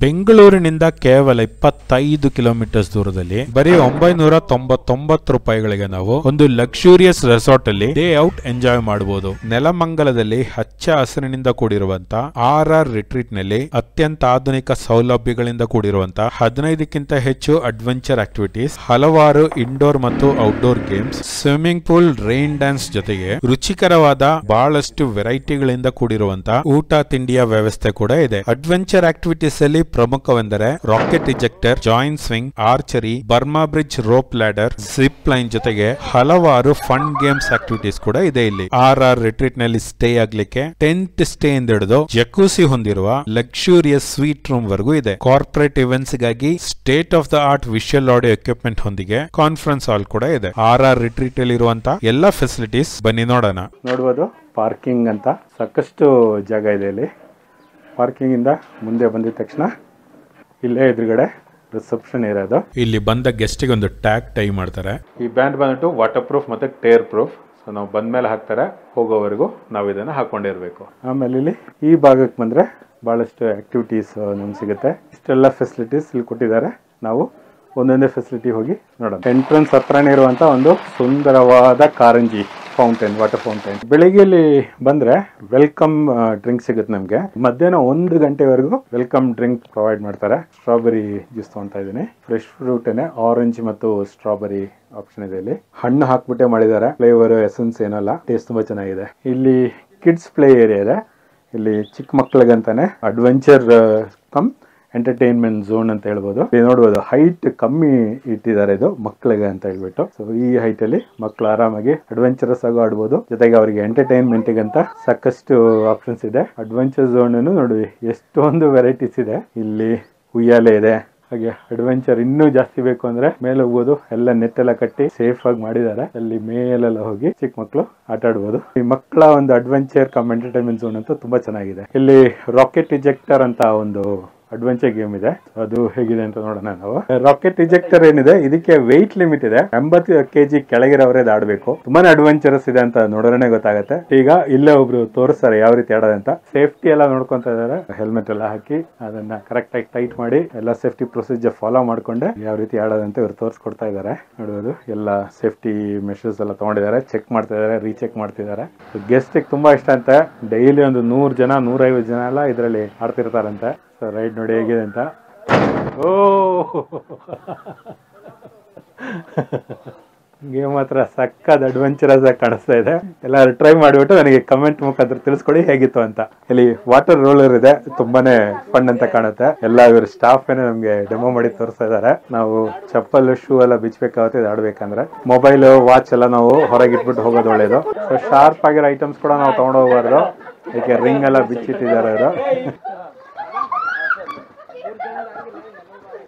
ಬೆಂಗಳೂರಿನಿಂದ ಕೇವಲ ಇಪ್ಪತ್ತೈದು ಕಿಲೋಮೀಟರ್ಸ್ ದೂರದಲ್ಲಿ ಬರೀ ಒಂಬೈನೂರ ತೊಂಬತ್ತೊಂಬತ್ತು ರೂಪಾಯಿಗಳಿಗೆ ನಾವು ಒಂದು ಲಕ್ಸುರಿಯಸ್ ರೆಸಾರ್ಟ್ ಅಲ್ಲಿ ಡೇ ಔಟ್ ಎಂಜಾಯ್ ಮಾಡಬಹುದು ನೆಲಮಂಗಲದಲ್ಲಿ ಹಚ್ಚ ಹಸಿರಿನಿಂದ ಕೂಡಿರುವಂತ ಆರ್ ಆರ್ ರಿಟ್ರೀಟ್ನಲ್ಲಿ ಅತ್ಯಂತ ಆಧುನಿಕ ಸೌಲಭ್ಯಗಳಿಂದ ಕೂಡಿರುವಂತ ಹದಿನೈದಕ್ಕಿಂತ ಹೆಚ್ಚು ಅಡ್ವೆಂಚರ್ ಆಕ್ಟಿವಿಟೀಸ್ ಹಲವಾರು ಇಂಡೋರ್ ಮತ್ತು outdoor games swimming pool rain dance ಜೊತೆಗೆ ರುಚಿಕರವಾದ ಬಹಳಷ್ಟು ವೆರೈಟಿಗಳಿಂದ ಕೂಡಿರುವಂತ ಊಟ, ತಿಂಡಿಯ ವ್ಯವಸ್ಥೆ ಕೂಡ ಇದೆ. ಅಡ್ವೆಂಚರ್ ಆಕ್ಟಿವಿಟೀಸ್ ಅಲ್ಲಿ ಪ್ರಮುಖವೆಂದರೆ rocket ejector joint swing, archery, Burma bridge, rope ladder zip line ಜೊತೆಗೆ ಹಲವಾರು ಫನ್ ಗೇಮ್ಸ್ ಆಕ್ಟಿವಿಟೀಸ್ ಕೂಡ ಇದೆ ಇಲ್ಲಿ. ಆರ್ ಆರ್ ರಿಟ್ರೀಟ್ನಲ್ಲಿ ಸ್ಟೇ ಆಗ್ಲಿಕ್ಕೆ ಟೆಂತ್ ಸ್ಟೇ ಇಂದ ಹಿಡಿದು ಜಕೂಸಿ ಹೊಂದಿರುವ ಲಕ್ಸುರಿಯಸ್ ಸ್ವೀಟ್ ರೂಮ್ ವರೆಗೂ ಇದೆ. Corporate ಇವೆಂಟ್ಸ್ಗಾಗಿ state of the art visual audio equipment ಹೊಂದಿಗೆ conference hall ಕೂಡ ಇದೆ. ಆರ್ ಆರ್ ರಿಟ್ರೀಟ್ ಅಲ್ಲಿ ಇರುವಂತ ಎಲ್ಲಾ ಫೆಸಿಲಿಟೀಸ್ ಬನ್ನಿ ನೋಡೋಣ. ನೋಡಬಹುದು ಪಾರ್ಕಿಂಗ್ ಅಂತ ಸಾಕಷ್ಟು ಜಾಗ ಇದೆ ಇಲ್ಲಿ. ಪಾರ್ಕಿಂಗಿಂದ ಮುಂದೆ ಬಂದಿದ ತಕ್ಷಣ ಇಲ್ಲೇ ಎದುರುಗಡೆ ರಿಸೆಪ್ಷನ್ ಇರೋದು ಇಲ್ಲಿ ಬಂದ ಗೆಸ್ಟಿಗೆ ಒಂದು ಟ್ಯಾಗ್ ಟೈ ಮಾಡ್ತಾರೆ. ಈ ಬ್ಯಾಂಡ್ ಬಂದ್ಬಿಟ್ಟು ವಾಟರ್ ಪ್ರೂಫ್ ಮತ್ತು ಟೇರ್ ಪ್ರೂಫ್. ಸೊ ನಾವು ಬಂದ ಮೇಲೆ ಹಾಕ್ತಾರೆ ಹೋಗೋವರೆಗೂ ನಾವು ಇದನ್ನು ಹಾಕೊಂಡಿರ್ಬೇಕು. ಆಮೇಲೆ ಇಲ್ಲಿ ಈ ಭಾಗಕ್ಕೆ ಬಂದರೆ ಭಾಳಷ್ಟು ಆ್ಯಕ್ಟಿವಿಟೀಸ್ ನಮ್ಗೆ ಸಿಗುತ್ತೆ. ಇಷ್ಟೆಲ್ಲ ಫೆಸಿಲಿಟೀಸ್ ಇಲ್ಲಿ ಕೊಟ್ಟಿದ್ದಾರೆ. ನಾವು ಒಂದೊಂದೇ ಫೆಸಿಲಿಟಿ ಹೋಗಿ ನೋಡೋಣ. ಎಂಟ್ರೆನ್ಸ್ ಹತ್ರನೇ ಇರುವಂಥ ಒಂದು ಸುಂದರವಾದ ಕಾರಂಜಿ. ಫೌಂಟೇನ್ ವಾಟರ್ ಫೌಂಟೇನ್ ಬೆಳಿಗ್ಗೆ ಬಂದ್ರೆ ವೆಲ್ಕಮ್ ಡ್ರಿಂಕ್ ಸಿಗುತ್ತೆ ನಮಗೆ. ಮಧ್ಯಾಹ್ನ ಒಂದು ಗಂಟೆವರೆಗೂ ವೆಲ್ಕಮ್ ಡ್ರಿಂಕ್ ಪ್ರೊವೈಡ್ ಮಾಡ್ತಾರೆ. ಸ್ಟ್ರಾಬೆರಿ ಜ್ಯೂಸ್ ತಗೊಂತಾ ಇದ್ದೀನಿ. ಫ್ರೆಶ್ ಫ್ರೂಟೇನೆ ಆರೆಂಜ್ ಮತ್ತು ಸ್ಟ್ರಾಬೆರಿ ಆಪ್ಷನ್ ಇದೆ ಇಲ್ಲಿ. ಹಣ್ಣು ಹಾಕ್ಬಿಟ್ಟೆ ಮಾಡಿದ್ದಾರೆ. ಫ್ಲೇವರ್ ಎಸೆನ್ಸ್ ಏನಲ್ಲ ಟೇಸ್ಟ್ ತುಂಬಾ ಚೆನ್ನಾಗಿದೆ. ಇಲ್ಲಿ ಕಿಡ್ಸ್ ಪ್ಲೇ ಏರಿಯಾ ಇದೆ. ಇಲ್ಲಿ ಚಿಕ್ಕ ಮಕ್ಕಳಿಗಂತಾನೆ ಅಡ್ವೆಂಚರ್ ಕಮ್ ಎಂಟರ್ಟೈನ್ಮೆಂಟ್ ಝೋನ್ ಅಂತ ಹೇಳ್ಬೋದು. ಇಲ್ಲಿ ನೋಡ್ಬೋದು ಹೈಟ್ ಕಮ್ಮಿ ಇಟ್ಟಿದ್ದಾರೆ ಇದು ಮಕ್ಕಳಿಗೆ ಅಂತ ಹೇಳ್ಬಿಟ್ಟು. ಸೊ ಈ ಹೈಟ್ ಅಲ್ಲಿ ಮಕ್ಕಳು ಆರಾಮಾಗಿ ಅಡ್ವೆಂಚರಸ್ ಆಗು ಆಡ್ಬೋದು. ಜೊತೆಗೆ ಅವರಿಗೆ ಎಂಟರ್ಟೈನ್ಮೆಂಟ್ ಅಂತ ಸಾಕಷ್ಟು ಆಪ್ಷನ್ಸ್ ಇದೆ. ಅಡ್ವೆಂಚರ್ ಝೋನ್ ನೋಡಿ, ಎಷ್ಟೊಂದು ವೆರೈಟೀಸ್ ಇದೆ. ಇಲ್ಲಿ ಉಯ್ಯಾಲೆ ಇದೆ. ಹಾಗೆ ಅಡ್ವೆಂಚರ್ ಇನ್ನೂ ಜಾಸ್ತಿ ಬೇಕು ಅಂದ್ರೆ ಮೇಲೆ ಹೋಗ್ಬೋದು. ಎಲ್ಲ ನೆಟ್ ಎಲ್ಲ ಕಟ್ಟಿ ಸೇಫ್ ಆಗಿ ಮಾಡಿದ್ದಾರೆ. ಅಲ್ಲಿ ಮೇಲೆಲ್ಲ ಹೋಗಿ ಚಿಕ್ಕ ಮಕ್ಕಳು ಆಟ ಆಡ್ಬೋದು. ಈ ಮಕ್ಕಳ ಒಂದು ಅಡ್ವೆಂಚರ್ ಕಮ್ ಎಂಟರ್ಟೈನ್ಮೆಂಟ್ ಝೋನ್ ಅಂತ ತುಂಬಾ ಚೆನ್ನಾಗಿದೆ. ಇಲ್ಲಿ ರಾಕೆಟ್ ಇಜೆಕ್ಟರ್ ಅಂತ ಒಂದು ಅಡ್ವೆಂಚರ್ ಗೇಮ್ ಇದೆ. ಅದು ಹೇಗಿದೆ ಅಂತ ನೋಡೋಣ ನಾವು. ರಾಕೆಟ್ ಇಜೆಕ್ಟರ್ ಏನಿದೆ? ಇದಕ್ಕೆ ವೆಯ್ಟ್ ಲಿಮಿಟ್ ಇದೆ. ಎಂಬತ್ತು ಕೆ ಜಿ ಕೆಳಗಿರೋರೇ ಆಡ್ಬೇಕು ತುಂಬಾನೇ ಅಡ್ವೆಂಚರಸ್ ಇದೆ ಅಂತ ನೋಡೋಣ ಗೊತ್ತಾಗುತ್ತೆ. ಈಗ ಇಲ್ಲೇ ಒಬ್ರು ತೋರಿಸ್ತಾರೆ ಯಾವ ರೀತಿ ಆಡೋದಂತ ಸೇಫ್ಟಿ ಎಲ್ಲ ನೋಡ್ಕೊಂತ ಇದಾರೆ ಹೆಲ್ಮೆಟ್ ಎಲ್ಲ ಹಾಕಿ ಅದನ್ನ ಕರೆಕ್ಟ್ ಆಗಿ ಟೈಟ್ ಮಾಡಿ ಎಲ್ಲ ಸೇಫ್ಟಿ ಪ್ರೊಸೀಜರ್ ಫಾಲೋ ಮಾಡ್ಕೊಂಡೆ ಯಾವ ರೀತಿ ಆಡೋದಂತ ಇವ್ರು ತೋರಿಸ್ಕೊಡ್ತಾ ಇದಾರೆ ನೋಡಬಹುದು ಎಲ್ಲ ಸೇಫ್ಟಿ ಮೆಷರ್ಸ್ ಎಲ್ಲ ತಗೊಂಡಿದ್ದಾರೆ. ಚೆಕ್ ಮಾಡ್ತಾ ಇದಾರೆ ರೀಚೆಕ್ ಮಾಡ್ತಿದ್ದಾರೆ ಗೆಸ್ಟ್ ತುಂಬಾ ಇಷ್ಟ ಅಂತ. ಡೈಲಿ ಒಂದು ನೂರ್ ಜನ, ನೂರೈವತ್ತು ಜನ ಎಲ್ಲ ಇದರಲ್ಲಿ ಆಡ್ತಿರ್ತಾರಂತೆ. ಸೊ ರೈಡ್ ನೋಡಿ ಹೇಗಿದೆ ಅಂತ. ಓ! ಗೇಮ್ ಮಾತ್ರ ಸಕ್ಕದ ಅಡ್ವೆಂಚರಸ್ ಆಗಿ ಕಾಣಿಸ್ತಾ ಇದೆ. ಎಲ್ಲರೂ ಟ್ರೈ ಮಾಡಿಬಿಟ್ಟು ನನಗೆ ಕಮೆಂಟ್ ಮುಖಾಂತರ ತಿಳಿಸ್ಕೊಡಿ ಹೇಗಿತ್ತು ಅಂತ. ಇಲ್ಲಿ ವಾಟರ್ ರೋಲರ್ ಇದೆ, ತುಂಬಾನೇ ಫನ್ ಅಂತ ಕಾಣುತ್ತೆ. ಎಲ್ಲ ಇವರು ಸ್ಟಾಫ್ ಏನೇ ನಮ್ಗೆ ಡೆಮೋ ಮಾಡಿ ತೋರಿಸ್ತಾ ಇದಾರೆ. ನಾವು ಚಪ್ಪಲ್ ಶೂ ಎಲ್ಲ ಬಿಚ್ಚಬೇಕಾಗುತ್ತೆ ಇದು ಆಡ್ಬೇಕಂದ್ರೆ. ಮೊಬೈಲ್ ವಾಚ್ ಎಲ್ಲ ನಾವು ಹೊರಗೆ ಇಟ್ಬಿಟ್ಟು ಹೋಗೋದು ಒಳ್ಳೇದು. ಸೊ ಶಾರ್ಪ್ ಆಗಿರೋ ಐಟಮ್ಸ್ ಕೂಡ ನಾವು ತಗೊಂಡು ಹೋಗ್ಬಾರ್ದು. ಅದಕ್ಕೆ ರಿಂಗ್ ಎಲ್ಲ ಬಿಚ್ಚಿಟ್ಟಿದ್ದಾರೆ ಅವರು ಸೊ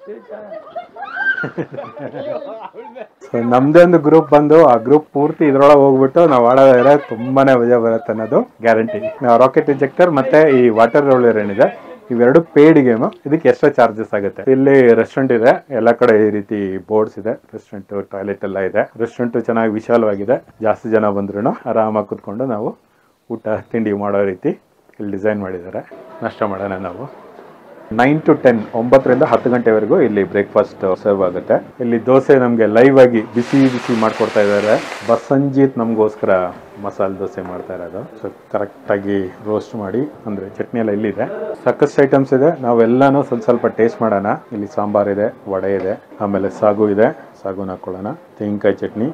ನಮ್ದೇ ಒಂದು ಗ್ರೂಪ್ ಬಂದು, ಆ ಗ್ರೂಪ್ ಪೂರ್ತಿ ಇದ್ರೊಳಗೆ ಹೋಗ್ಬಿಟ್ಟು ನಾವು ಆಡೋದಾದ್ರೆ ತುಂಬಾನೇ ಮಜಾ ಬರುತ್ತೆ ಅನ್ನೋದು ಗ್ಯಾರಂಟಿ ನಾವು ರಾಕೆಟ್ ಇಂಜೆಕ್ಟರ್ ಮತ್ತೆ ಈ ವಾಟರ್ ರೋಲರ್ ಏನಿದೆ, ಇವೆರಡು ಪೇಡ್ ಗೇಮು ಇದಕ್ಕೆ ಎಕ್ಸ್ಟ್ರಾ ಚಾರ್ಜಸ್ ಆಗುತ್ತೆ. ಇಲ್ಲಿ ರೆಸ್ಟೋರೆಂಟ್ ಇದೆ, ಎಲ್ಲ ಕಡೆ ಈ ರೀತಿ ಬೋರ್ಡ್ಸ್ ಇದೆ. ರೆಸ್ಟೋರೆಂಟ್ ಟಾಯ್ಲೆಟ್ ಎಲ್ಲ ಇದೆ. ರೆಸ್ಟೋರೆಂಟ್ ಚೆನ್ನಾಗಿ ವಿಶಾಲವಾಗಿದೆ. ಜಾಸ್ತಿ ಜನ ಬಂದ್ರು ಆರಾಮಾಗಿ ಕುತ್ಕೊಂಡು ನಾವು ಊಟ, ತಿಂಡಿ ಮಾಡೋ ರೀತಿ ಇಲ್ಲಿ ಡಿಸೈನ್ ಮಾಡಿದ್ದಾರೆ. ನಷ್ಟ ಮಾಡೋಣ ನಾವು. ನೈನ್ ಟು ಟೆನ್ ಒಂಬತ್ತರಿಂದ ಹತ್ತು ಗಂಟೆವರೆಗೂ ಇಲ್ಲಿ ಬ್ರೇಕ್ಫಾಸ್ಟ್ ಸರ್ವ್ ಆಗುತ್ತೆ. ಇಲ್ಲಿ ದೋಸೆ ನಮಗೆ ಲೈವ್ ಆಗಿ ಬಿಸಿ ಬಿಸಿ ಮಾಡ್ಕೊಡ್ತಾ ಇದ್ದಾರೆ. ಬಸಂಜಿತ್ ನಮಗೋಸ್ಕರ ಮಸಾಲೆ ದೋಸೆ ಮಾಡ್ತಾ ಇರೋದು. ಸೊ ಕರೆಕ್ಟಾಗಿ ರೋಸ್ಟ್ ಮಾಡಿ, ಅಂದರೆ ಚಟ್ನಿ ಎಲ್ಲ ಇಲ್ಲಿದೆ. ಸಾಕಷ್ಟು ಐಟಮ್ಸ್ ಇದೆ. ನಾವೆಲ್ಲಾನು ಸ್ವಲ್ಪ ಸ್ವಲ್ಪ ಟೇಸ್ಟ್ ಮಾಡೋಣ. ಇಲ್ಲಿ ಸಾಂಬಾರ್ ಇದೆ, ವಡೆ ಇದೆ, ಆಮೇಲೆ ಸಾಗು ಇದೆ. ಸಾಗುನ ಹಾಕೊಳ್ಳೋಣ. ತೆಂಗಿನಕಾಯಿ ಚಟ್ನಿ,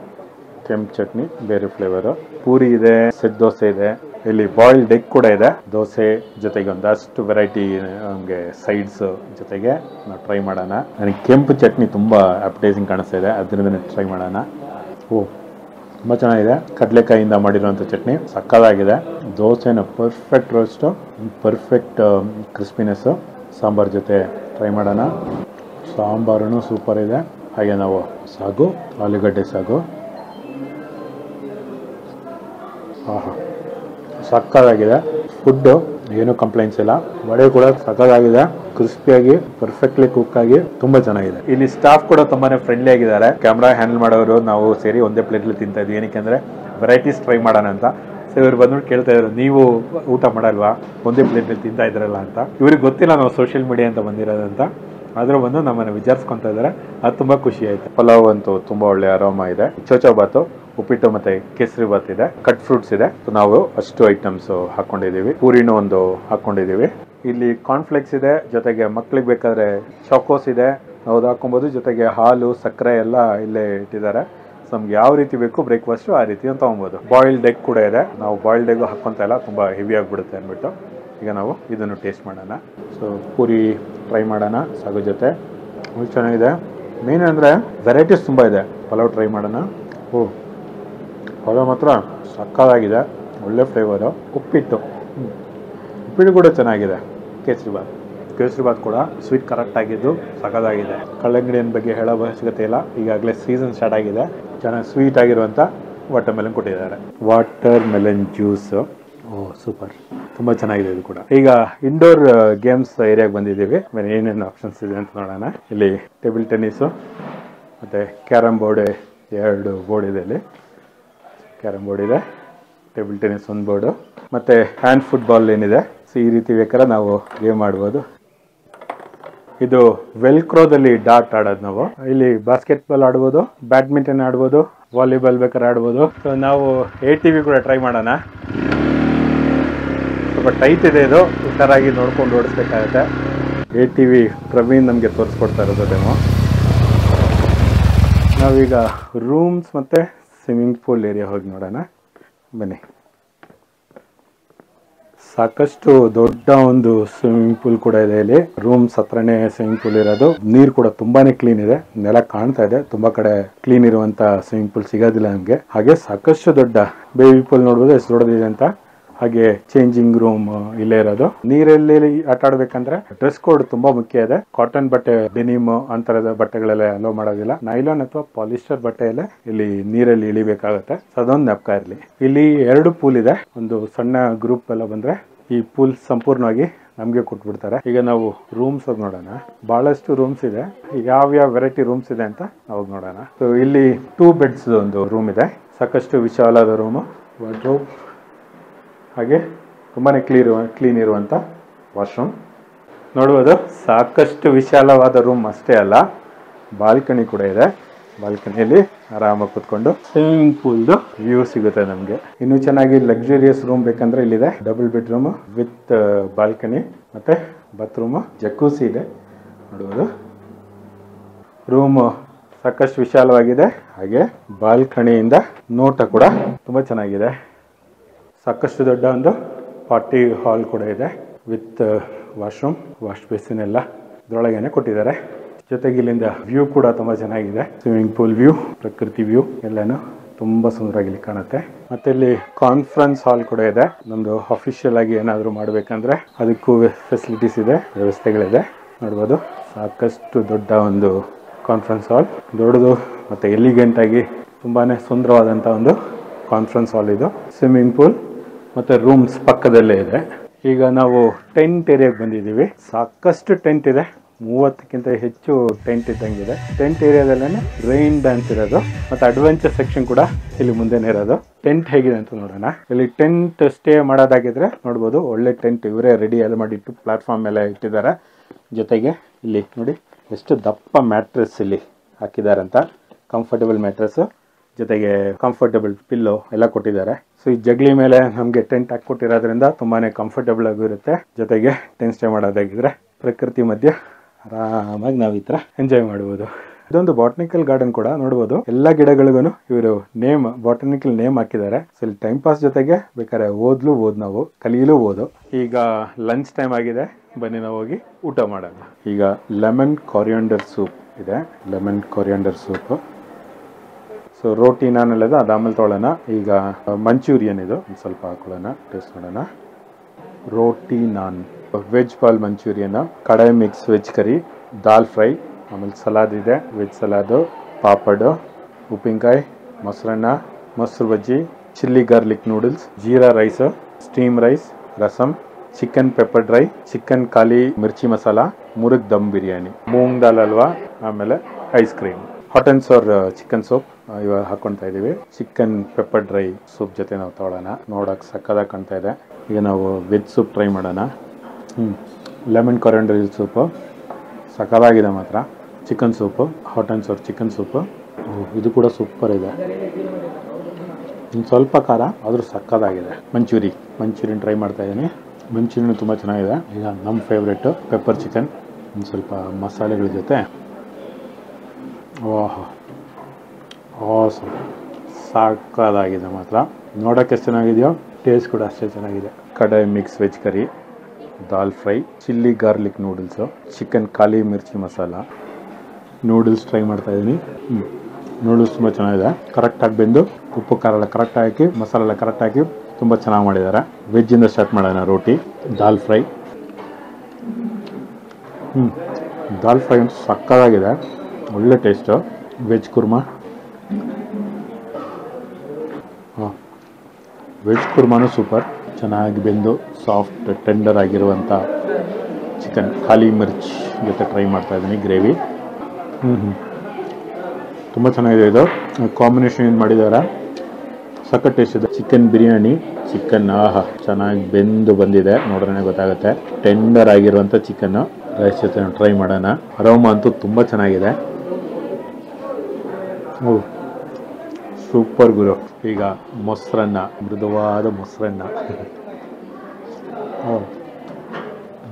ಕೆಂಪು ಚಟ್ನಿ, ಬೇರೆ ಫ್ಲೇವರು ಪೂರಿ ಇದೆ, ಸೆಟ್ ದೋಸೆ ಇದೆ. ಇಲ್ಲಿ ಬಾಯ್ಲ್ಡ್ ಎಗ್ ಕೂಡ ಇದೆ. ದೋಸೆ ಜೊತೆಗೆ ಒಂದಷ್ಟು ವೆರೈಟಿ ನಮಗೆ ಸೈಡ್ಸ್ ಜೊತೆಗೆ ನಾವು ಟ್ರೈ ಮಾಡೋಣ. ನನಗೆ ಕೆಂಪು ಚಟ್ನಿ ತುಂಬ ಅಪ್ಟೈಸಿಂಗ್ ಕಾಣಿಸ್ತಾ ಇದೆ. ಅದರಿಂದ ಟ್ರೈ ಮಾಡೋಣ. ಓ, ತುಂಬ ಚೆನ್ನಾಗಿದೆ. ಕಡಲೆಕಾಯಿಂದ ಮಾಡಿರುವಂಥ ಚಟ್ನಿ ಸಕ್ಕದಾಗಿದೆ ದೋಸೆನ perfect roast perfect crispiness sambar ಜೊತೆ ಟ್ರೈ ಮಾಡೋಣ. ಸಾಂಬಾರು ಸೂಪರ್ ಇದೆ. ಹಾಗೆ ನಾವು ಸಾಗು, ಆಲೂಗಡ್ಡೆ ಸಾಗು. ಆಹಾ. ಸಕ್ಕದಾಗಿದೆ ಫುಡ್ಡು ಏನು ಕಂಪ್ಲೇಂಟ್ಸ್ ಇಲ್ಲ. ವಡೆ ಕೂಡ ಸಕ್ಕದಾಗಿದೆ ಕ್ರಿಸ್ಪಿಯಾಗಿ ಪರ್ಫೆಕ್ಟ್ಲಿ ಕುಕ್ ಆಗಿ ತುಂಬಾ ಚೆನ್ನಾಗಿದೆ. ಇಲ್ಲಿ ಸ್ಟಾಫ್ ಕೂಡ ತುಂಬಾನೇ ಫ್ರೆಂಡ್ಲಿ ಆಗಿದ್ದಾರೆ. ಕ್ಯಾಮ್ರಾ ಹ್ಯಾಂಡಲ್ ಮಾಡೋರು, ನಾವು ಸೇರಿ ಒಂದೇ ಪ್ಲೇಟಲ್ಲಿ ತಿಂತಾ ಇದ್ವಿ. ಏನಕ್ಕೆ ಅಂದ್ರೆ ವೆರೈಟೀಸ್ ಟ್ರೈ ಮಾಡೋಣ ಅಂತ. ಸೊ ಇವ್ರು ಬಂದ್ಬಿಟ್ಟು ಕೇಳ್ತಾ ಇದ್ರು, ನೀವು ಊಟ ಮಾಡಲ್ವಾ? ಒಂದೇ ಪ್ಲೇಟ್ನಲ್ಲಿ ತಿಂತಾ ಇದ್ರಲ್ಲ ಅಂತ. ಇವ್ರಿಗೆ ಗೊತ್ತಿಲ್ಲ ನಾವು ಸೋಷಿಯಲ್ ಮೀಡಿಯಾ ಅಂತ ಬಂದಿರೋದಂತ ಆದ್ರೂ ಬಂದು ನಮ್ಮನ್ನು ವಿಚಾರಿಸ್ಕೊಂತ ಇದ್ದಾರೆ. ಅದು ತುಂಬಾ ಖುಷಿ ಆಯ್ತು. ಪಲಾವ್ ಅಂತೂ ತುಂಬಾ ಒಳ್ಳೆ ಆರಾಮ ಇದೆ. ಚೋಚೋ ಬಾತು ಉಪ್ಪಿಟ್ಟು ಮತ್ತೆ ಕೇಸರಿ ಬಾತ್ ಇದೆ. ಕಟ್ ಫ್ರೂಟ್ಸ್ ಇದೆ. ನಾವು ಅಷ್ಟು ಐಟಮ್ಸ್ ಹಾಕೊಂಡಿದೀವಿ ಪೂರಿನೂ ಒಂದು ಹಾಕೊಂಡಿದೀವಿ ಇಲ್ಲಿ ಕಾರ್ನ್ಫ್ಲೆಕ್ಸ್ ಇದೆ. ಜೊತೆಗೆ ಮಕ್ಳಿಗೆ ಬೇಕಾದ್ರೆ ಚಾಕೋಸ್ ಇದೆ. ನಾವು ಹಾಕೊಬೋದು ಜೊತೆಗೆ ಹಾಲು, ಸಕ್ಕರೆ ಎಲ್ಲ ಇಲ್ಲೇ ಇಟ್ಟಿದ್ದಾರೆ. ನಮ್ಗೆ ಯಾವ ರೀತಿ ಬೇಕು ಬ್ರೇಕ್ಫಾಸ್ಟು ಆ ರೀತಿ ತೊಗೊಬೋದು. ಬಾಯ್ಲ್ಡ್ ಎಗ್ ಕೂಡ ಇದೆ. ನಾವು ಬಾಯ್ಲ್ಡ್ ಎಗ್ ಹಾಕೊಂತ ಇಲ್ಲ. ತುಂಬ ಹೆವಿ ಆಗಿಬಿಡುತ್ತೆ ಅಂದ್ಬಿಟ್ಟು. ಈಗ ನಾವು ಇದನ್ನು ಟೇಸ್ಟ್ ಮಾಡೋಣ. ಸೊ ಪೂರಿ ಟ್ರೈ ಮಾಡೋಣ. ಸಾಗು ಜೊತೆ. ಚೆನ್ನಾಗಿದೆ. ಮೇನ್ ಅಂದರೆ ವೆರೈಟೀಸ್ ತುಂಬ ಇದೆ. ಪಲಾವ್ ಟ್ರೈ ಮಾಡೋಣ. ಓ ಪಲಾವ್ ಮಾತ್ರ ಸಕ್ಕದಾಗಿದೆ ಒಳ್ಳೆ ಫ್ಲೇವರು ಉಪ್ಪಿಟ್ಟು. ಉಪ್ಪಿಟ್ಟು ಕೂಡ ಚೆನ್ನಾಗಿದೆ. ಕೇಸರಿಬಾತ್ ಕೇಸರಿಬಾತ್ ಕೂಡ ಸ್ವೀಟ್ ಕರೆಕ್ಟ್ ಆಗಿದ್ದು ಕಲ್ಲಂಗಡಿಯನ್ ಬಗ್ಗೆ ಹೇಳೋ ಅವಶ್ಯಕತೆ ಇಲ್ಲ. ಈಗಾಗಲೇ ಸೀಸನ್ ಸ್ಟಾರ್ಟ್ ಆಗಿದೆ. ಚೆನ್ನಾಗಿ ಸ್ವೀಟ್ ಆಗಿರುವಂಥ ವಾಟರ್ ಮೆಲನ್ ಕೊಟ್ಟಿದ್ದಾರೆ. ವಾಟರ್ ಮೆಲನ್ ಜ್ಯೂಸು ಓ ಸೂಪರ್ ತುಂಬ ಚೆನ್ನಾಗಿದೆ ಇದು ಕೂಡ. ಈಗ ಇಂಡೋರ್ ಗೇಮ್ಸ್ ಏರಿಯಾಗೆ ಬಂದಿದ್ದೀವಿ. ಆಮೇಲೆ ಏನೇನು ಆಪ್ಷನ್ಸ್ ಇದೆ ಅಂತ ನೋಡೋಣ. ಇಲ್ಲಿ ಟೇಬಲ್ ಟೆನ್ನಿಸು ಮತ್ತು ಕ್ಯಾರಮ್ ಬೋರ್ಡ್ ಎರಡು ಬೋರ್ಡ್ ಇದೆ ಇಲ್ಲಿ. ಕ್ಯಾರಮ್ ಬೋರ್ಡ್ ಇದೆ, ಟೇಬಲ್ ಟೆನ್ನಿಸ್ ಒಂದು ಬೋರ್ಡು. ಮತ್ತು ಹ್ಯಾಂಡ್ ಫುಟ್ಬಾಲ್ ಏನಿದೆ, ಸೊ ಈ ರೀತಿ ಬೇಕಾದ್ರೆ ನಾವು ಗೇಮ್ ಆಡ್ಬೋದು. ಇದು ವೆಲ್ಕ್ರೋದಲ್ಲಿ ಡಾಟ್ ಆಡೋದು ನಾವು. ಇಲ್ಲಿ ಬಾಸ್ಕೆಟ್ ಬಾಲ್ ಆಡ್ಬೋದು ಬ್ಯಾಡ್ಮಿಂಟನ್ ಆಡ್ಬೋದು ವಾಲಿಬಾಲ್ ಬೇಕಾದ್ರೆ ಆಡ್ಬೋದು. ಸೊ ನಾವು ಎ ಟಿ ವಿ ಕೂಡ ಟ್ರೈ ಮಾಡೋಣ. ಸ್ವಲ್ಪ ಟೈಟ್ ಇದೆ ಇದು, ಹುಷಾರಾಗಿ ನೋಡ್ಕೊಂಡು ಓಡಿಸ್ಬೇಕಾಗತ್ತೆ. ಎ ಟಿ ವಿ ಪ್ರವೀಣ್ ನಮಗೆ ತೋರಿಸ್ಕೊಡ್ತಾ ಇರೋದು ಡೆಮೋ ನಾವೀಗ ರೂಮ್ಸ್ ಮತ್ತು ಸ್ವಿಮ್ಮಿಂಗ್ ಪೂಲ್ ಏರಿಯಾ ಹೋಗಿ ನೋಡೋಣ. ಬನ್ನಿ. ಸಾಕಷ್ಟು ದೊಡ್ಡ ಒಂದು ಸ್ವಿಮ್ಮಿಂಗ್ ಪೂಲ್ ಕೂಡ ಇದೆ ಇಲ್ಲಿ. ರೂಮ್ಸ್ ಹತ್ರನೇ ಸ್ವಿಮ್ಮಿಂಗ್ ಪೂಲ್ ಇರೋದು. ನೀರು ಕೂಡ ತುಂಬಾನೇ ಕ್ಲೀನ್ ಇದೆ. ನೆಲ ಕಾಣ್ತಾ ಇದೆ. ತುಂಬಾ ಕಡೆ ಕ್ಲೀನ್ ಇರುವಂತ ಸ್ವಿಮ್ಮಿಂಗ್ ಪೂಲ್ ಸಿಗೋದಿಲ್ಲ ನಮಗೆ. ಹಾಗೆ ಸಾಕಷ್ಟು ದೊಡ್ಡ ಬೇಬಿ ಪೂಲ್ ನೋಡ್ಬೋದು. ಎಷ್ಟು ದೊಡ್ಡದಿದೆ ಅಂತ. ಹಾಗೆ ಚೇಂಜಿಂಗ್ ರೂಮ್ ಇಲ್ಲೇ ಇರೋದು. ನೀರಲ್ಲಿ ಆಟ ಆಡ್ಬೇಕಂದ್ರೆ ಡ್ರೆಸ್ ಕೋಡ್ ತುಂಬಾ ಮುಖ್ಯ ಇದೆ. ಕಾಟನ್ ಬಟ್ಟೆ ಡೆನಿಮ್ ಅಂತರದ ಬಟ್ಟೆಗಳೆಲ್ಲ ಅಲೋ ಮಾಡೋದಿಲ್ಲ. ನೈಲಾನ್ ಅಥವಾ ಪಾಲಿಸ್ಟರ್ ಬಟ್ಟೆಯಲ್ಲೇ ಇಲ್ಲಿ ನೀರಲ್ಲಿ ಇಳಿಬೇಕಾಗತ್ತೆ. ಅದೊಂದು ನೆಪಕ ಇರಲಿ. ಇಲ್ಲಿ ಎರಡು ಪೂಲ್ ಇದೆ. ಒಂದು ಸಣ್ಣ ಗ್ರೂಪ್ ಎಲ್ಲ ಬಂದ್ರೆ ಈ ಪೂಲ್ ಸಂಪೂರ್ಣವಾಗಿ ನಮಗೆ ಕೊಟ್ಬಿಡ್ತಾರೆ. ಈಗ ನಾವು ರೂಮ್ಸ್ ಹೋಗಿ ನೋಡೋಣ. ಬಹಳಷ್ಟು ರೂಮ್ಸ್ ಇದೆ. ಯಾವ ಯಾವ ವೆರೈಟಿ ರೂಮ್ಸ್ ಇದೆ ಅಂತ ನಾವು ನೋಡೋಣ. ಸೊ ಇಲ್ಲಿ ಟೂ ಬೆಡ್ಸ್ ಒಂದು ರೂಮ್ ಇದೆ. ಸಾಕಷ್ಟು ವಿಶಾಲವಾದ ರೂಮ್ ವಾರ್ಡ್ರೋಬ್ ಹಾಗೆ ತುಂಬಾ ಕ್ಲೀನ್ ಕ್ಲೀನ್ ಇರುವಂಥ ವಾಶ್ರೂಮ್ ನೋಡುವುದು ಸಾಕಷ್ಟು ವಿಶಾಲವಾದ ರೂಮ್ ಅಷ್ಟೇ ಅಲ್ಲ ಬಾಲ್ಕನಿ ಕೂಡ ಇದೆ. ಬಾಲ್ಕನಿಯಲ್ಲಿ ಆರಾಮಾಗಿ ಕೂತ್ಕೊಂಡು ಸ್ವಿಮ್ಮಿಂಗ್ ಪೂಲ್ದು ವ್ಯೂ ಸಿಗುತ್ತೆ ನಮಗೆ. ಇನ್ನೂ ಚೆನ್ನಾಗಿ ಲಕ್ಸುರಿಯಸ್ ರೂಮ್ ಬೇಕಂದ್ರೆ ಇಲ್ಲಿದೆ. ಡಬಲ್ ಬೆಡ್ರೂಮ್ ವಿತ್ ಬಾಲ್ಕನಿ ಮತ್ತೆ ಬಾತ್ರೂಮ್ ಜಕ್ಕೂಸಿ ಇದೆ. ನೋಡುವುದು. ರೂಮ್ ಸಾಕಷ್ಟು ವಿಶಾಲವಾಗಿದೆ. ಹಾಗೆ ಬಾಲ್ಕನಿಯಿಂದ ನೋಟ ಕೂಡ ತುಂಬಾ ಚೆನ್ನಾಗಿದೆ. ಸಾಕಷ್ಟು ದೊಡ್ಡ ಒಂದು ಪಾರ್ಟಿ ಹಾಲ್ ಕೂಡ ಇದೆ ವಿತ್ ವಾಶ್ರೂಮ್, ವಾಶ್ ಬೇಸಿನ್ ಎಲ್ಲ ಇದರೊಳಗೇನೆ ಕೊಟ್ಟಿದ್ದಾರೆ. ಜೊತೆಗೆ ಇಲ್ಲಿಂದ ವ್ಯೂ ಕೂಡ ತುಂಬ ಚೆನ್ನಾಗಿದೆ. ಸ್ವಿಮ್ಮಿಂಗ್ ಪೂಲ್ ವ್ಯೂ ಪ್ರಕೃತಿ ವ್ಯೂ ಎಲ್ಲಾನು ತುಂಬ ಸುಂದರವಾಗಿ ಇಲ್ಲಿ ಕಾಣುತ್ತೆ. ಮತ್ತೆ ಇಲ್ಲಿ ಕಾನ್ಫರೆನ್ಸ್ ಹಾಲ್ ಕೂಡ ಇದೆ. ನಮ್ದು ಅಫಿಷಿಯಲ್ ಆಗಿ ಏನಾದರೂ ಮಾಡಬೇಕಂದ್ರೆ ಅದಕ್ಕೂ ಫೆಸಿಲಿಟೀಸ್ ಇದೆ, ವ್ಯವಸ್ಥೆಗಳಿದೆ. ನೋಡ್ಬೋದು. ಸಾಕಷ್ಟು ದೊಡ್ಡ ಒಂದು ಕಾನ್ಫರೆನ್ಸ್ ಹಾಲ್ ದೊಡ್ಡದು ಮತ್ತೆ ಎಲಿಗೆಂಟ್ ಆಗಿ ತುಂಬಾನೇ ಸುಂದರವಾದಂಥ ಒಂದು ಕಾನ್ಫರೆನ್ಸ್ ಹಾಲ್ ಇದು. ಸ್ವಿಮ್ಮಿಂಗ್ ಪೂಲ್ ಮತ್ತೆ ರೂಮ್ಸ್ ಪಕ್ಕದಲ್ಲೇ ಇದೆ. ಈಗ ನಾವು ಟೆಂಟ್ ಏರಿಯಾಗೆ ಬಂದಿದ್ದೀವಿ. ಸಾಕಷ್ಟು ಟೆಂಟ್ ಇದೆ. ಮೂವತ್ತಕ್ಕಿಂತ ಹೆಚ್ಚು ಟೆಂಟ್ ಇದ್ದಂಗಿದೆ. ಟೆಂಟ್ ಏರಿಯಾದಲ್ಲೇ ರೈನ್ ಡ್ಯಾನ್ಸ್ ಇರೋದು. ಮತ್ತೆ ಅಡ್ವೆಂಚರ್ ಸೆಕ್ಷನ್ ಕೂಡ ಇಲ್ಲಿ ಮುಂದೆನೇ ಇರೋದು. ಟೆಂಟ್ ಹೇಗಿದೆ ಅಂತ ನೋಡೋಣ. ಇಲ್ಲಿ ಟೆಂಟ್ ಸ್ಟೇ ಮಾಡೋದಾಗಿದ್ರೆ ನೋಡ್ಬೋದು ಒಳ್ಳೆ ಟೆಂಟ್ ಇವರೇ ರೆಡಿ ಎಲ್ಲ ಮಾಡಿಟ್ಟು ಪ್ಲಾಟ್ಫಾರ್ಮ್ ಎಲ್ಲ ಇಟ್ಟಿದ್ದಾರೆ. ಜೊತೆಗೆ ಇಲ್ಲಿ ನೋಡಿ ಎಷ್ಟು ದಪ್ಪ ಮ್ಯಾಟ್ರೆಸ್ ಇಲ್ಲಿ ಹಾಕಿದ್ದಾರೆ ಅಂತ. ಕಂಫರ್ಟಬಲ್ ಮ್ಯಾಟ್ರೆಸ್ ಜೊತೆಗೆ ಕಂಫರ್ಟಬಲ್ ಪಿಲ್ಲೋ ಎಲ್ಲ ಕೊಟ್ಟಿದ್ದಾರೆ. ಸೊ ಈ ಜಗ್ಲಿ ಮೇಲೆ ನಮಗೆ ಟೆಂಟ್ ಹಾಕೊಟ್ಟಿರೋದ್ರಿಂದ ತುಂಬಾನೇ ಕಂಫರ್ಟಬಲ್ ಆಗಿರುತ್ತೆ ಜೊತೆಗೆ ಟೆಂಟ್ ಸ್ಟೇ ಮಾಡೋದಾಗಿದ್ರೆ ಪ್ರಕೃತಿ ಮಧ್ಯೆ ಆರಾಮಾಗಿ ನಾವು ಈ ಥರ ಎಂಜಾಯ್ ಮಾಡ್ಬೋದು. ಇದೊಂದು ಬಾಟನಿಕಲ್ ಗಾರ್ಡನ್ ಕೂಡ ನೋಡ್ಬೋದು. ಎಲ್ಲ ಗಿಡಗಳಿಗೂ ಇವರು ನೇಮ್ ಬಾಟನಿಕಲ್ ನೇಮ್ ಹಾಕಿದ್ದಾರೆ. ಸೊ ಇಲ್ಲಿ ಟೈಮ್ ಪಾಸ್ ಜೊತೆಗೆ ಬೇಕಾದ್ರೆ ಓದ್ಲು ಓದ್ ನಾವು, ಕಲಿಯಲು ಓದು. ಈಗ ಲಂಚ್ ಟೈಮ್ ಆಗಿದೆ. ಬನ್ನಿ ನಾವು ಹೋಗಿ ಊಟ ಮಾಡೋಣ. ಈಗ ಲೆಮನ್ ಕೊರಿಯಾಂಡರ್ ಸೂಪ್ ಇದೆ. Lemon coriander soup so roti naan ಅಲ್ಲದ ಅದಾದ್ಮೇಲೆ ತೊಗೊಳ್ಳೋಣ ಈಗ ಮಂಚೂರಿಯನ್ ಇದು. ಒಂದು ಸ್ವಲ್ಪ ಹಾಕೊಳ್ಳೋಣ. ಟೇಸ್ಟ್ ಮಾಡೋಣ. ರೋಟಿ ನಾನ್ veg Pal Manchurian kadai mix veg curry. Dal fry. ಆಮೇಲೆ ಸಲಾದ್ ಇದೆ. ವೆಜ್ ಸಲಾದು, ಪಾಪಡ್, ಉಪ್ಪಿನಕಾಯಿ, ಮೊಸರನ್ನ, ಮೊಸರು bajji, chilli garlic noodles, jeera rice, steam rice rasam chicken pepper dry, chicken kali mirchi masala, ಮುರುಗ್ dum biryani. Moong dal halwa ಆಮೇಲೆ ice cream. Hot and sour chicken soup. ಇವಾಗ ಹಾಕೊಳ್ತಾ ಇದೀವಿ chicken pepper dry soup ಜೊತೆ ನಾವು ತಗೊಳ್ಳೋಣ ನೋಡಕ್ ಸಕ್ಕದಾಗಿ ಕಾಣ್ತಾ ಇದೆ. ಈಗ ನಾವು ವೆಜ್ ಸೂಪ್ ಟ್ರೈ ಮಾಡೋಣ. ಹ್ಞೂ ಲೆಮನ್ ಕೊರಂಡ್ರ ಸೂಪು ಸಕ್ಕದಾಗಿದೆ ಮಾತ್ರ. Chicken soup hot and sour chicken soup ಇದು ಕೂಡ ಸೂಪರ್ ಇದೆ. ಸ್ವಲ್ಪ ಖಾರ, ಆದರೂ ಸಕ್ಕದಾಗಿದೆ. ಮಂಚೂರಿ ಮಂಚೂರಿಯನ್ ಟ್ರೈ ಮಾಡ್ತಾ ಇದ್ದೀನಿ ಮಂಚೂರಿಯನ್ ತುಂಬ ಚೆನ್ನಾಗಿದೆ. ಈಗ ನಮ್ಮ ಫೇವ್ರೇಟು ಪೆಪ್ಪರ್ ಚಿಕನ್ ಒಂದು ಸ್ವಲ್ಪ ಮಸಾಲೆಗಳ ಜೊತೆ. ಓಹ್. ಆಸಮ್ ಸಾಕಾಗಿದೆ ಮಾತ್ರ. ನೋಡೋಕ್ಕೆ ಎಷ್ಟು ಚೆನ್ನಾಗಿದೆಯೋ ಟೇಸ್ಟ್ ಕೂಡ ಅಷ್ಟೇ ಚೆನ್ನಾಗಿದೆ. Kadai mix veg curry dal fry chilli garlic noodles chicken kali mirchi masala noodles try ಮಾಡ್ತಾ ಇದ್ದೀನಿ ನೂಡಲ್ಸ್ ತುಂಬ ಚೆನ್ನಾಗಿದೆ. ಕರೆಕ್ಟಾಗಿ ಬೆಂದು, ಉಪ್ಪು ಖಾರ ಎಲ್ಲ ಕರೆಕ್ಟ್ ಹಾಕಿ ಮಸಾಲೆ ಎಲ್ಲ ಕರೆಕ್ಟ್ ಹಾಕಿ ತುಂಬ ಚೆನ್ನಾಗಿ ಮಾಡಿದ್ದಾರೆ. ವೆಜ್ಜಿಂದ ಸ್ಟಾರ್ಟ್ ಮಾಡೋಣ ರೋಟಿ ದಾಲ್ ಫ್ರೈ ಹ್ಞೂ ದಾಲ್ ಫ್ರೈ ಅಂತೂ ಸಕ್ಕತ್ತಾಗಿದೆ ಒಳ್ಳೆ ಟೇಸ್ಟು ವೆಜ್ ಕುರ್ಮಾ? ವೆಜ್ ಕುರ್ಮಾನು ಸೂಪರ್. ಚೆನ್ನಾಗಿ ಬೆಂದು ಸಾಫ್ಟ್ ಟೆಂಡರ್ ಆಗಿರುವಂಥ ಚಿಕನ್ ಖಾಲಿ ಮಿರ್ಚ್ ಜೊತೆ ಟ್ರೈ ಮಾಡ್ತಾ ಇದ್ದೀನಿ ಗ್ರೇವಿ. ಹ್ಞೂ ಹ್ಞೂ ತುಂಬ ಚೆನ್ನಾಗಿದೆ ಇದು. ಕಾಂಬಿನೇಷನ್ ಏನು ಮಾಡಿದಾರ? ಸಖತ್ ಟೇಸ್ಟ್ ಇದೆ. ಚಿಕನ್ ಬಿರಿಯಾನಿ ಚಿಕನ್ ಆಹಾ. ಚೆನ್ನಾಗಿ ಬೆಂದು ಬಂದಿದೆ. ನೋಡ್ರೆ ಗೊತ್ತಾಗುತ್ತೆ. ಟೆಂಡರ್ ಆಗಿರುವಂಥ ಚಿಕನ್ನು ರೈಸ್ ಜೊತೆ ಟ್ರೈ ಮಾಡೋಣ. ಅರೋಮ ಅಂತೂ ತುಂಬ ಚೆನ್ನಾಗಿದೆ. ಓ ಸೂಪರ್ ಗುರು. ಈಗ ಮೊಸರನ್ನ, ಮೃದುವಾದ ಮೊಸರನ್ನ.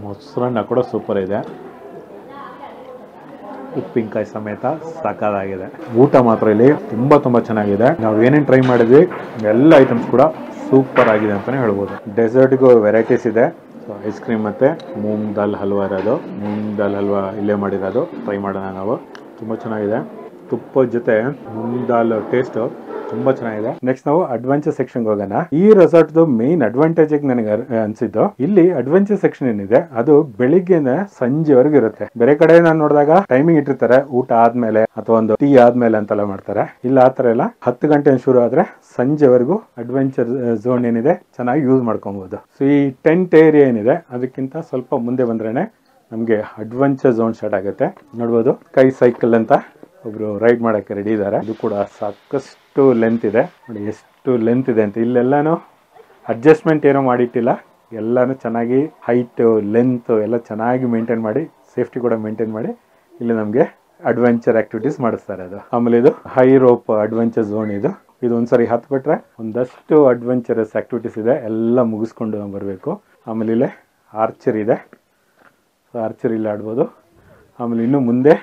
ಮೊಸರನ್ನ ಕೂಡ ಸೂಪರ್ ಇದೆ. ಉಪ್ಪಿನಕಾಯಿ ಸಮೇತ ಸಾಕಾಗಿದೆ ಊಟ ಮಾತ್ರ ಇಲ್ಲಿ ತುಂಬಾ ತುಂಬಾ ಚೆನ್ನಾಗಿದೆ. ನಾವು ಏನೇನು ಟ್ರೈ ಮಾಡಿದ್ವಿ, ಎಲ್ಲ ಐಟಮ್ಸ್ ಕೂಡ ಸೂಪರ್ ಆಗಿದೆ ಅಂತಾನೆ ಹೇಳ್ಬೋದು. ಡೆಸರ್ಟ್ಗೂ ವೆರೈಟೀಸ್ ಇದೆ. ಐಸ್ ಕ್ರೀಮ್ ಮತ್ತೆ ಮೂಂಗ್ ದಾಲ್ ಹಲ್ವಾ ಇರೋದು. ಮೂಂಗ್ ದಾಲ್ ಹಲ್ವಾ ಇಲ್ಲೇ ಮಾಡಿರೋದು. ಟ್ರೈ ಮಾಡೋಣ ನಾವು. ತುಂಬಾ ಚೆನ್ನಾಗಿದೆ. ತುಪ್ಪದ ಜೊತೆ ಮುಂದಾಲ್ ದಾಲ್ ಟೇಸ್ಟ್ ತುಂಬಾ ಚೆನ್ನಾಗಿದೆ. ನೆಕ್ಸ್ಟ್ ನಾವು ಅಡ್ವೆಂಚರ್ ಸೆಕ್ಷನ್ ಹೋಗೋಣ. ಈ ರೆಸಾರ್ಟ್ ಮೇನ್ ಅಡ್ವಾಂಟೇಜ್ ನನಗೆ ಅನ್ಸಿದ್ದು, ಇಲ್ಲಿ ಅಡ್ವೆಂಚರ್ ಸೆಕ್ಷನ್ ಏನಿದೆ, ಅದು ಬೆಳಿಗ್ಗೆನ ಸಂಜೆವರೆಗೂ ಇರುತ್ತೆ. ಬೇರೆ ಕಡೆ ನಾನು ನೋಡಿದಾಗ ಟೈಮಿಂಗ್ ಇಟ್ಟಿರ್ತಾರೆ, ಊಟ ಆದ್ಮೇಲೆ ಅಥವಾ ಒಂದು ಟೀ ಆದ್ಮೇಲೆ ಅಂತೆಲ್ಲ ಮಾಡ್ತಾರೆ. ಇಲ್ಲ ಆತರ ಎಲ್ಲ ಹತ್ತು ಗಂಟೆ ಶುರು ಆದ್ರೆ ಸಂಜೆವರೆಗೂ ಅಡ್ವೆಂಚರ್ ಝೋನ್ ಏನಿದೆ, ಚೆನ್ನಾಗಿ ಯೂಸ್ ಮಾಡ್ಕೊಬಹುದು ಸೊ ಈ ಟೆಂಟ್ ಏರಿಯಾ ಏನಿದೆ, ಅದಕ್ಕಿಂತ ಸ್ವಲ್ಪ ಮುಂದೆ ಬಂದ್ರೇನೆ ನಮಗೆ ಅಡ್ವೆಂಚರ್ ಝೋನ್ ಸ್ಟಾರ್ಟ್ ಆಗುತ್ತೆ. ನೋಡ್ಬೋದು, ಕೈ ಸೈಕಲ್ ಅಂತ. ಒಬ್ರು ರೈಡ್ ಮಾಡಕ್ಕೆ ರೆಡಿ ಇದ್ದಾರೆ ಇದು ಕೂಡ ಸಾಕಷ್ಟು ಲೆಂತ್ ಇದೆ. ನೋಡಿ ಎಷ್ಟು ಲೆಂತ್ ಇದೆ ಅಂತ. ಇಲ್ಲೆಲ್ಲಾನು ಅಡ್ಜಸ್ಟ್ಮೆಂಟ್ ಏನೋ ಮಾಡಿಟ್ಟಿಲ್ಲ. ಎಲ್ಲಾನು ಚೆನ್ನಾಗಿ ಹೈಟ್ ಲೆಂತ್ ಎಲ್ಲ ಚೆನ್ನಾಗಿ ಮೇಂಟೈನ್ ಮಾಡಿ ಸೇಫ್ಟಿ ಕೂಡ ಮೇಂಟೈನ್ ಮಾಡಿ ಇಲ್ಲಿ ನಮಗೆ ಅಡ್ವೆಂಚರ್ ಆಕ್ಟಿವಿಟೀಸ್ ಮಾಡಿಸ್ತಾರೆ ಅದು. ಆಮೇಲೆ ಇದು ಹೈ ರೋಪ್ ಅಡ್ವೆಂಚರ್ ಝೋನ್ ಇದು. ಇದು ಒಂದ್ಸರಿ ಹತ್ತು ಬಿಟ್ರೆ ಒಂದಷ್ಟು ಅಡ್ವೆಂಚರಸ್ ಆಕ್ಟಿವಿಟೀಸ್ ಇದೆ. ಎಲ್ಲ ಮುಗಿಸ್ಕೊಂಡು ನಾವು ಬರಬೇಕು. ಆಮೇಲೆ ಇಲ್ಲೇ ಆರ್ಚರ್ ಇದೆ. ಆರ್ಚರ್ ಇಲ್ಲಿ ಆಡ್ಬೋದು. ಆಮೇಲೆ ಇನ್ನು ಮುಂದೆ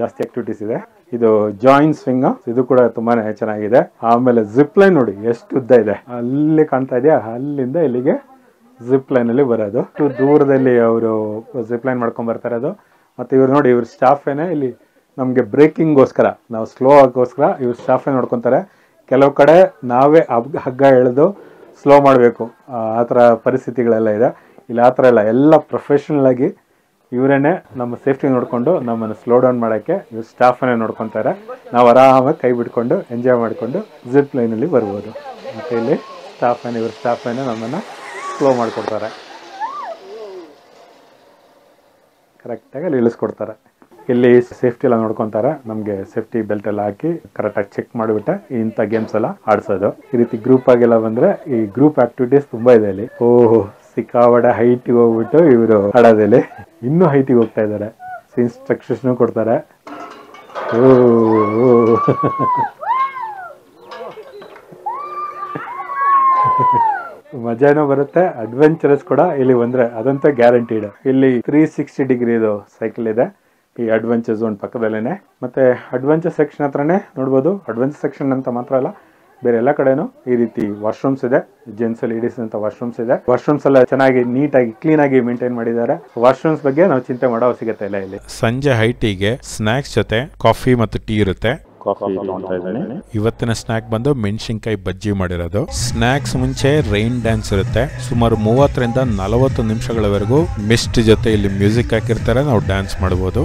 ಜಾಸ್ತಿ ಆಕ್ಟಿವಿಟೀಸ್ ಇದೆ. ಇದು ಜಾಯಿಂಟ್ ಸ್ವಿಂಗ್ ಇದು ಕೂಡ ತುಂಬಾನೇ ಚೆನ್ನಾಗಿದೆ. ಆಮೇಲೆ ಜಿಪ್ ಲೈನ್ ನೋಡಿ, ಎಷ್ಟು ಉದ್ದ ಇದೆ. ಅಲ್ಲಿ ಕಾಣ್ತಾ ಇದೆಯಾ? ಅಲ್ಲಿಂದ ಇಲ್ಲಿಗೆ ಜಿಪ್ ಲೈನ್ ಅಲ್ಲಿ ಬರೋದು. ಅಷ್ಟು ದೂರದಲ್ಲಿ ಅವರು ಜಿಪ್ ಲೈನ್ ಮಾಡ್ಕೊಂಡ್ ಬರ್ತಾ ಇರೋದು. ಮತ್ತೆ ಇವ್ರು ನೋಡಿ, ಇವ್ರ ಸ್ಟಾಫ್ ಏನೇ ಇಲ್ಲಿ ನಮಗೆ ಬ್ರೇಕಿಂಗ್ಗೋಸ್ಕರ ನಾವು ಸ್ಲೋ ಆಗೋಸ್ಕರ ಇವ್ರ ಸ್ಟಾಫ್ ನೋಡ್ಕೊಂತಾರೆ, ಕೆಲವು ಕಡೆ ನಾವೇ ಹಗ್, ಹಗ್ಗ ಎಳೆದು ಸ್ಲೋ ಮಾಡಬೇಕು. ಆ ಥರ ಪರಿಸ್ಥಿತಿಗಳೆಲ್ಲ ಇದೆ. ಇಲ್ಲಿ ಆ ಥರ ಎಲ್ಲ ಎಲ್ಲ ಪ್ರೊಫೆಷನಲ್ ಆಗಿ ಇವರೇನೆ ನಮ್ಮ ಸೇಫ್ಟಿ ನೋಡಿಕೊಂಡು ನಮ್ಮನ್ನು ಸ್ಲೋ ಡೌನ್ ಮಾಡೋಕ್ಕೆ ಇವ್ರು ಸ್ಟಾಫನ್ನೇ ನೋಡ್ಕೊತಾರೆ. ನಾವು ಆರಾಮಾಗಿ ಕೈ ಬಿಟ್ಕೊಂಡು ಎಂಜಾಯ್ ಮಾಡಿಕೊಂಡು ಜಿಪ್ ಲೈನಲ್ಲಿ ಬರ್ಬೋದು. ಮತ್ತು ಇಲ್ಲಿ ಸ್ಟಾಫ್ ಇವ್ರ ಸ್ಟಾಫ್ ನಮ್ಮನ್ನು ಸ್ಲೋ ಮಾಡಿಕೊಡ್ತಾರೆ. ಕರೆಕ್ಟಾಗಿ ಅಲ್ಲಿ ಇಳಿಸ್ಕೊಡ್ತಾರೆ ಇಲ್ಲಿ ಸೇಫ್ಟಿ ಎಲ್ಲ ನೋಡ್ಕೊಂತಾರೆ. ನಮಗೆ ಸೇಫ್ಟಿ ಬೆಲ್ಟ್ ಎಲ್ಲ ಹಾಕಿ ಕರೆಕ್ಟಾಗಿ ಚೆಕ್ ಮಾಡಿಬಿಟ್ಟೆ. ಇಂಥ ಗೇಮ್ಸ್ ಎಲ್ಲ ಆಡಿಸೋದು. ಈ ರೀತಿ ಗ್ರೂಪ್ ಆಗೆಲ್ಲ ಬಂದರೆ ಈ ಗ್ರೂಪ್ ಆಕ್ಟಿವಿಟೀಸ್ ತುಂಬ ಇದೆ ಇಲ್ಲಿ ಓಹೋ ಸಿಕ್ಕಾವಡೆ ಹೈಟಿಗೆ ಹೋಗ್ಬಿಟ್ಟು ಇವರು ಹಡದಲ್ಲಿ ಇನ್ನೂ ಹೈಟಿಗೆ ಹೋಗ್ತಾ ಇದ್ದಾರೆ. ಇನ್ಸ್ಟ್ರಕ್ಷನ್ಸ್ ಕೊಡ್ತಾರೆ. ಮಜಾನೂ ಬರುತ್ತೆ ಅಡ್ವೆಂಚರಸ್ ಕೂಡ ಇಲ್ಲಿ ಬಂದ್ರೆ, ಅದಂತ ಗ್ಯಾರಂಟಿಡ್ ಇಲ್ಲಿ ತ್ರೀ ಸಿಕ್ಸ್ಟಿ ಡಿಗ್ರಿ ಇದು ಸೈಕಲ್ ಇದೆ, ಈ ಅಡ್ವೆಂಚರ್ ಝೋನ್ ಪಕ್ಕದಲ್ಲೇನೆ. ಮತ್ತೆ ಅಡ್ವೆಂಚರ್ ಸೆಕ್ಷನ್ ಹತ್ರನೇ ನೋಡ್ಬೋದು ಅಡ್ವೆಂಚರ್ ಸೆಕ್ಷನ್ ಅಂತ ಮಾತ್ರ ಅಲ್ಲ ಬೇರೆ ಎಲ್ಲ ಕಡೆನೂ ಈ ರೀತಿ ವಾಶ್ರೂಮ್ಸ್ ಇದೆ. ಜೆಂಟ್ಸ್ ಲೇಡೀಸ್ ಅಂತ ವಾಶ್ರೂಮ್ಸ್ ಇದೆ. ವಾಶ್ರೂಮ್ಸ್ ಎಲ್ಲ ಚೆನ್ನಾಗಿ ನೀಟಾಗಿ ಕ್ಲೀನ್ ಆಗಿ ಮೇಂಟೈನ್ ಮಾಡಿದ್ದಾರೆ. ವಾಶ್ರೂಮ್ಸ್ ಬಗ್ಗೆ ನಾವು ಚಿಂತೆ ಮಾಡೋ ಸಿಗುತ್ತೆ ಇಲ್ಲ ಇಲ್ಲಿ. ಸಂಜೆ ಹೈಟಿಗೆ ಸ್ನಾಕ್ಸ್ ಜೊತೆ ಕಾಫಿ ಮತ್ತು ಟೀ ಇರುತ್ತೆ. ಕಾಫಿ ತಗೊಳ್ತಾ ಇದ್ದೀನಿ ಇವತ್ತಿನ ಸ್ನಾಕ್ ಬಂದು ಮೆಣಸಿನ್ಕಾಯಿ ಬಜ್ಜಿ ಮಾಡಿರೋದು. ಸ್ನಾಕ್ಸ್ ಮುಂಚೆ ರೈನ್ ಡ್ಯಾನ್ಸ್ ಇರುತ್ತೆ. ಸುಮಾರು ಮೂವತ್ತರಿಂದ ನಲವತ್ತು ನಿಮಿಷಗಳವರೆಗೂ ಮಿಸ್ಟ್ ಜೊತೆ ಇಲ್ಲಿ ಮ್ಯೂಸಿಕ್ ಹಾಕಿರ್ತಾರೆ. ನಾವು ಡ್ಯಾನ್ಸ್ ಮಾಡಬಹುದು